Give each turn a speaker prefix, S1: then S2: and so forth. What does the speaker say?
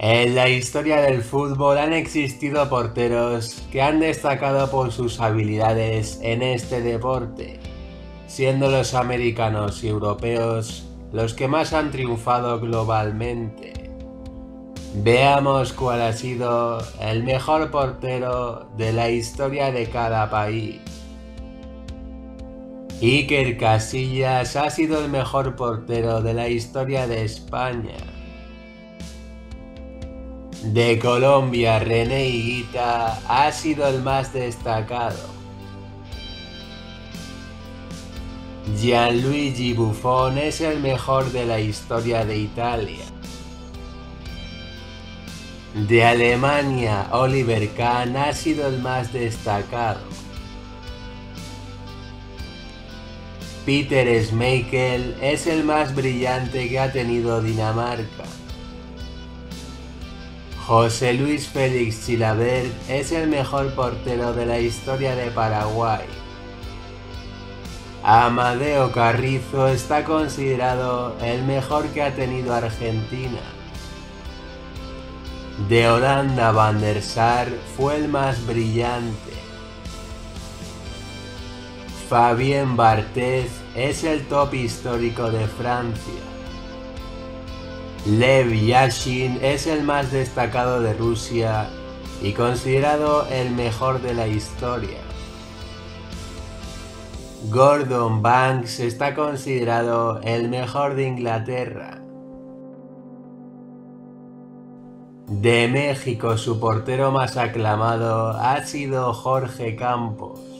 S1: En la historia del fútbol han existido porteros que han destacado por sus habilidades en este deporte, siendo los americanos y europeos los que más han triunfado globalmente. Veamos cuál ha sido el mejor portero de la historia de cada país. Iker Casillas ha sido el mejor portero de la historia de España. De Colombia, René Higuita ha sido el más destacado. Gianluigi Buffon es el mejor de la historia de Italia. De Alemania, Oliver Kahn ha sido el más destacado. Peter Schmeichel es el más brillante que ha tenido Dinamarca. José Luis Félix Chilabert es el mejor portero de la historia de Paraguay. Amadeo Carrizo está considerado el mejor que ha tenido Argentina. De Holanda Van der Sar fue el más brillante. Fabien Barthez es el top histórico de Francia. Lev Yashin es el más destacado de Rusia y considerado el mejor de la historia. Gordon Banks está considerado el mejor de Inglaterra. De México su portero más aclamado ha sido Jorge Campos.